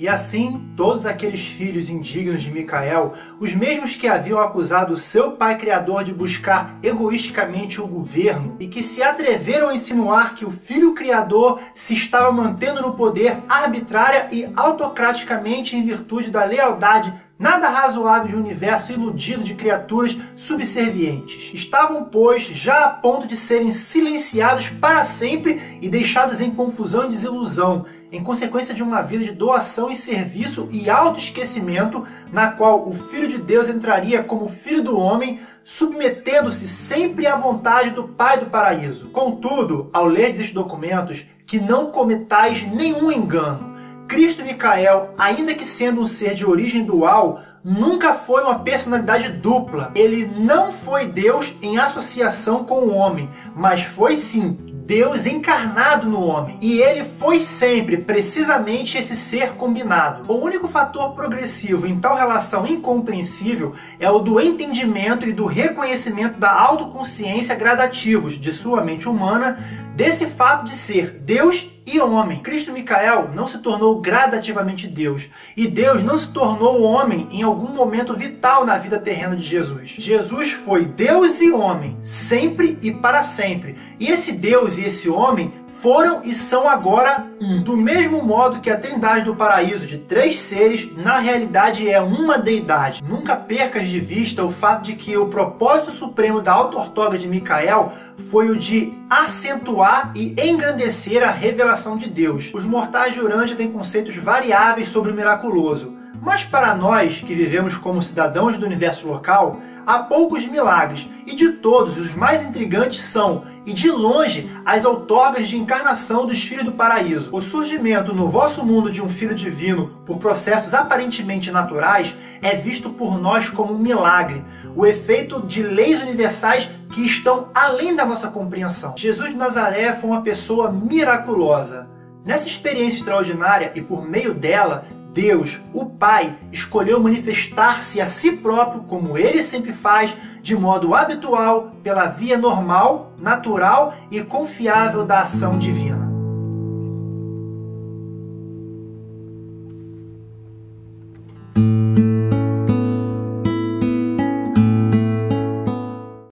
E assim, todos aqueles filhos indignos de Micael, os mesmos que haviam acusado seu pai criador de buscar egoisticamente o governo e que se atreveram a insinuar que o filho criador se estava mantendo no poder arbitrária e autocraticamente em virtude da lealdade nada razoável de um universo iludido de criaturas subservientes. Estavam, pois, já a ponto de serem silenciados para sempre e deixados em confusão e desilusão em consequência de uma vida de doação e serviço e autoesquecimento, na qual o Filho de Deus entraria como Filho do homem, submetendo-se sempre à vontade do Pai do paraíso. Contudo, ao ler estes documentos, que não cometais nenhum engano. Cristo Micael, ainda que sendo um ser de origem dual, nunca foi uma personalidade dupla. Ele não foi Deus em associação com o homem, mas foi sim Deus encarnado no homem. E ele foi sempre precisamente esse ser combinado. O único fator progressivo em tal relação incompreensível é o do entendimento e do reconhecimento da autoconsciência gradativos de sua mente humana desse fato de ser Deus e homem. Cristo Micael não se tornou gradativamente Deus, e Deus não se tornou homem em algum momento vital na vida terrena de Jesus. Jesus foi Deus e homem, sempre e para sempre. E esse Deus e esse homem foram e são agora um. Do mesmo modo que a trindade do paraíso de três seres, na realidade é uma deidade. Nunca percas de vista o fato de que o propósito supremo da auto-ortoga de Micael foi o de acentuar e engrandecer a revelação de Deus. Os mortais de Urântia têm conceitos variáveis sobre o miraculoso. Mas para nós, que vivemos como cidadãos do universo local, há poucos milagres, e de todos os mais intrigantes são e de longe as outorgas de encarnação dos filhos do paraíso. O surgimento no vosso mundo de um filho divino por processos aparentemente naturais é visto por nós como um milagre, o efeito de leis universais que estão além da nossa compreensão. Jesus de Nazaré foi uma pessoa miraculosa. Nessa experiência extraordinária e por meio dela, Deus, o Pai, escolheu manifestar-se a si próprio, como ele sempre faz, de modo habitual, pela via normal, natural e confiável da ação divina.